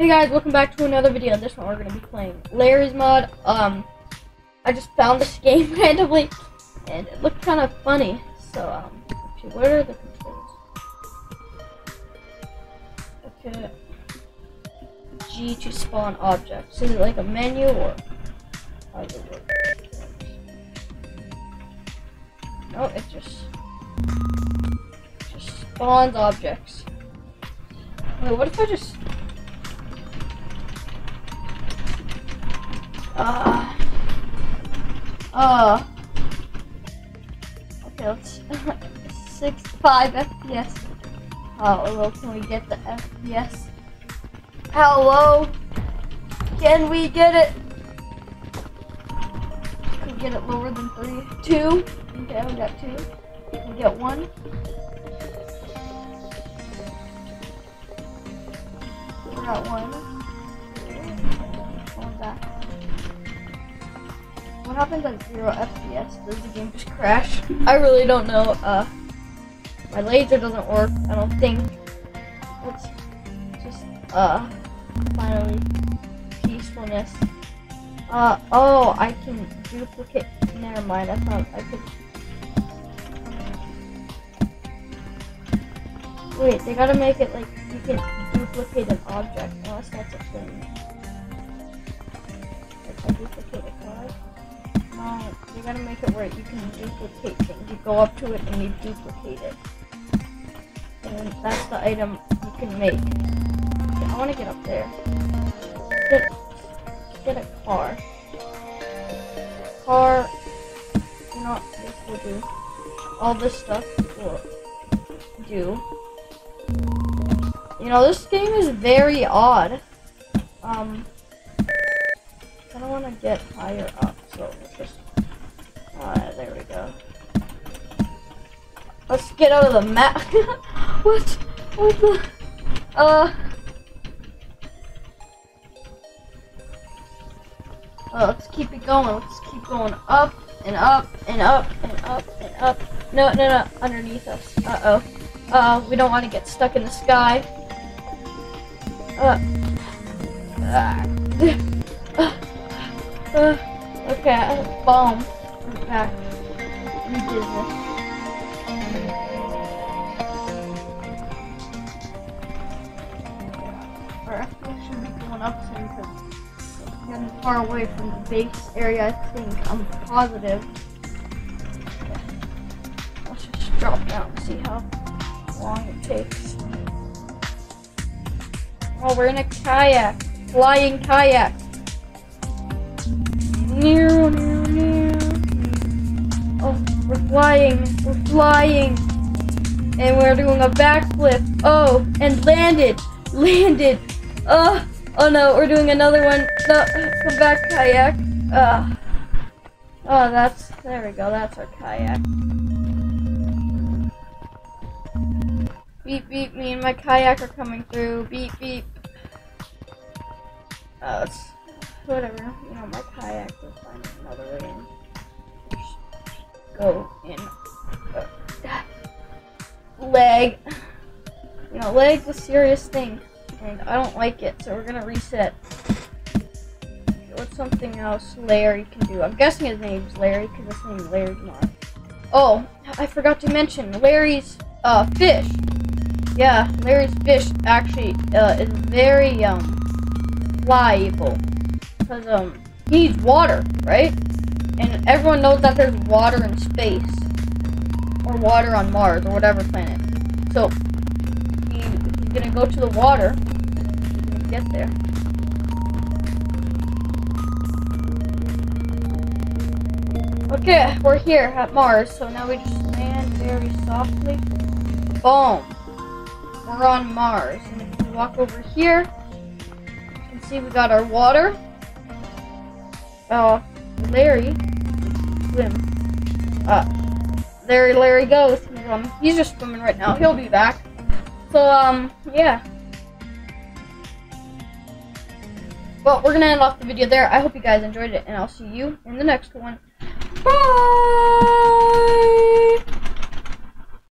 Hey guys, welcome back to another video. This one we're gonna be playing Larry's mod. Um, I just found this game randomly, and it looked kind of funny. So um, actually, what are the controls? Okay. G to spawn objects. Is it like a menu or how does it work? No, it just just spawns objects. Wait, what if I just Uh. Uh. Okay, let's. 65 FPS. How oh, low can we get the FPS? How low can we get it? Can we get it lower than 3? 2? Okay, we got 2. We get 1. We got 1. What happens at zero FPS? Does the game just crash? I really don't know. Uh, my laser doesn't work. I don't think. Let's just uh finally peacefulness. Uh oh, I can duplicate. Never mind. I thought I could. Wait, they gotta make it like you can duplicate an object, unless that's a thing. Like I duplicate you gotta make it where you can duplicate things. You go up to it and you duplicate it. And that's the item you can make. I wanna get up there. Get, get a car. Car, you know, this will do. All this stuff will do. You know, this game is very odd. Um, I don't want to get higher up, so let's just. Alright, there we go. Let's get out of the map. what? What the? Uh. Oh, let's keep it going. Let's keep going up and up and up and up and up. No, no, no, underneath us. Uh oh. Uh, we don't want to get stuck in the sky. Uh. Ah. Uh, okay, boom. I'm back. New business. Our FPS should be going up soon because it's getting far away from the base area, I think. I'm positive. Okay. Let's just drop down and see how long it takes. Oh, we're in a kayak. Flying kayak. Near, flying. We're flying. And we're doing a backflip. Oh, and landed. Landed. Oh, oh no, we're doing another one. No, come back, kayak. Uh, oh, that's, there we go. That's our kayak. Beep, beep, me and my kayak are coming through. Beep, beep. Oh, it's, whatever. You know, my kayak will find another way in. Go in. Leg. You know, leg's a serious thing, and I don't like it, so we're gonna reset. What's something else Larry can do? I'm guessing his name's Larry, because his name's Larry's Mod. Oh, I forgot to mention, Larry's, uh, fish. Yeah, Larry's fish actually, uh, is very, um, flyable. Because, um, he needs water, right? And everyone knows that there's water in space. Or water on Mars, or whatever planet. So, he, he's gonna go to the water. Get there. Okay, we're here at Mars, so now we just land very softly. Boom. We're on Mars. And if we walk over here, you can see we got our water. Oh, Larry, swim. Uh, there Larry goes. He's, um, he's just swimming right now. He'll be back. So, um, yeah. Well, we're gonna end off the video there. I hope you guys enjoyed it, and I'll see you in the next one. Bye!